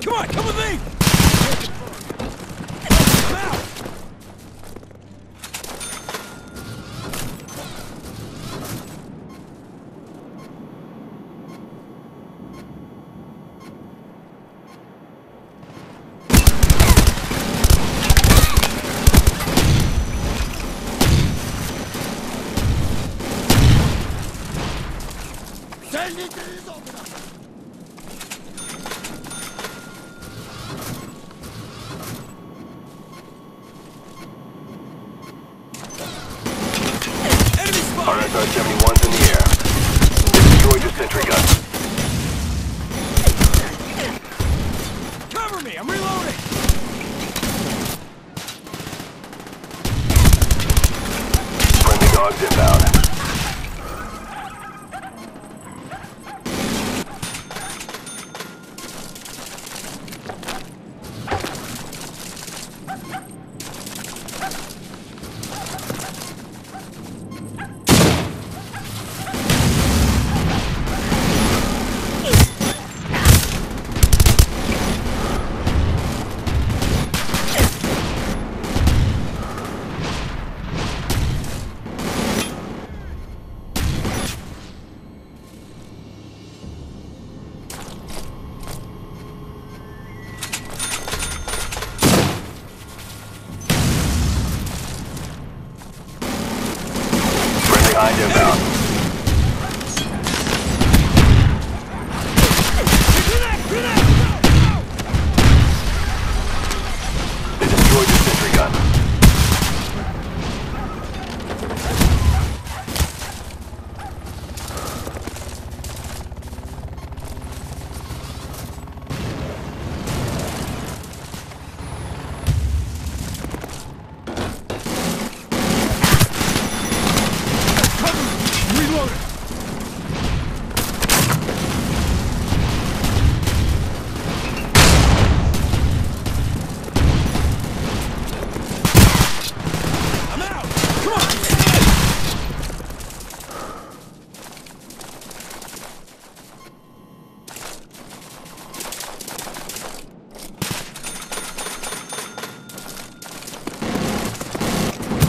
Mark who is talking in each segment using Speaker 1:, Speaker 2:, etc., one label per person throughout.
Speaker 1: Come on, come with me! Spotted!
Speaker 2: RSR-71's in the air. They destroyed your sentry gun.
Speaker 1: Cover me! I'm reloading!
Speaker 2: Friendly dogs inbound.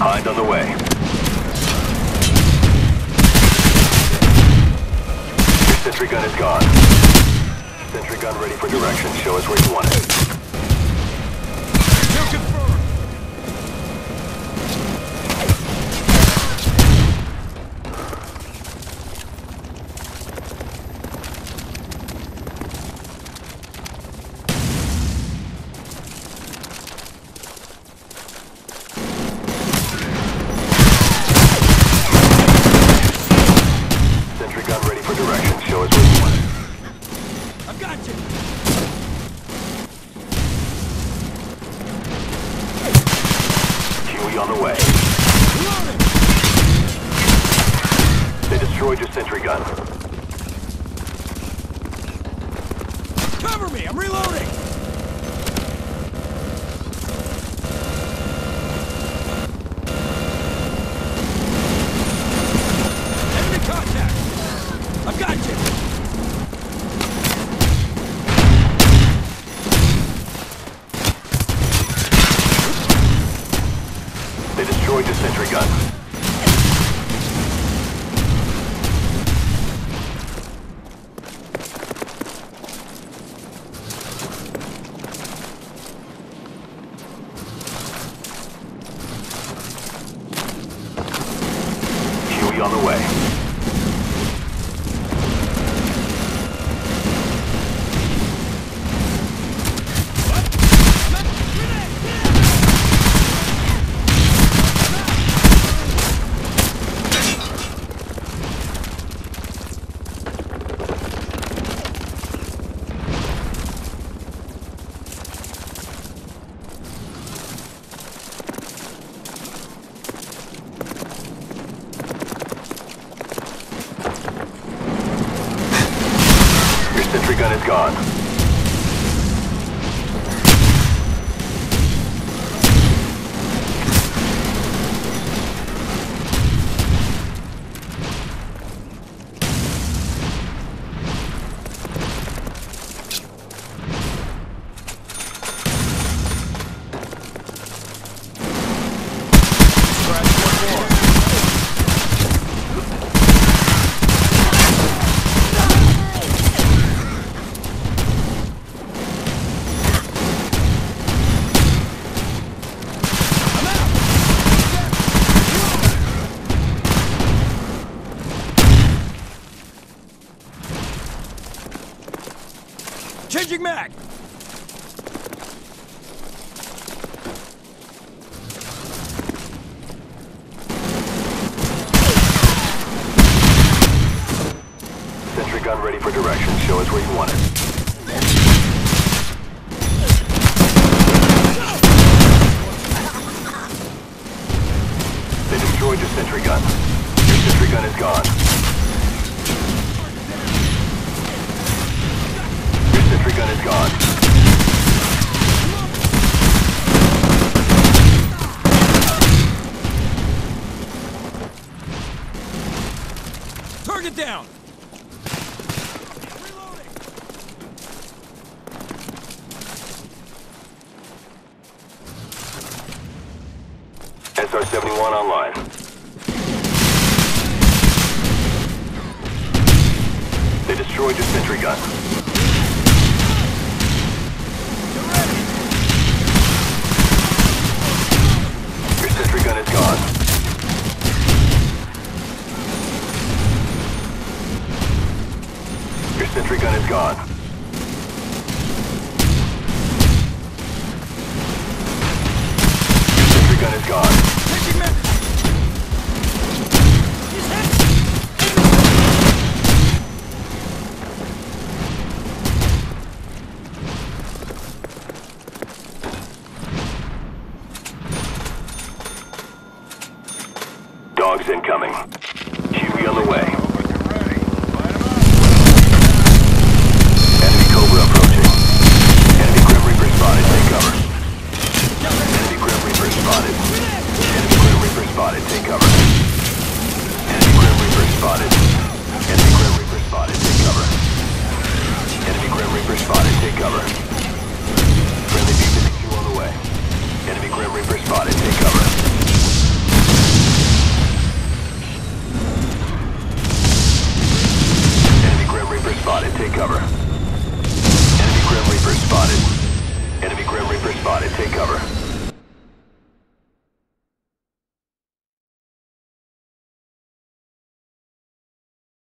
Speaker 2: Hind
Speaker 1: on
Speaker 2: the way. Your sentry gun is gone. Sentry gun ready for direction. Show us where you want it. On the way. They destroyed your sentry gun.
Speaker 1: Cover me! I'm reloading!
Speaker 2: Destroyed your sentry gun. Huey on the way. on.
Speaker 1: Changing mag!
Speaker 2: Sentry gun ready for direction. Show us where you want it. They destroyed your sentry gun. Your sentry gun is gone. Sentry gun is gone.
Speaker 1: Target down! Reloading!
Speaker 2: SR-71 online. They destroyed your sentry gun. Sentry gun is gone. Sentry gun is gone. cover.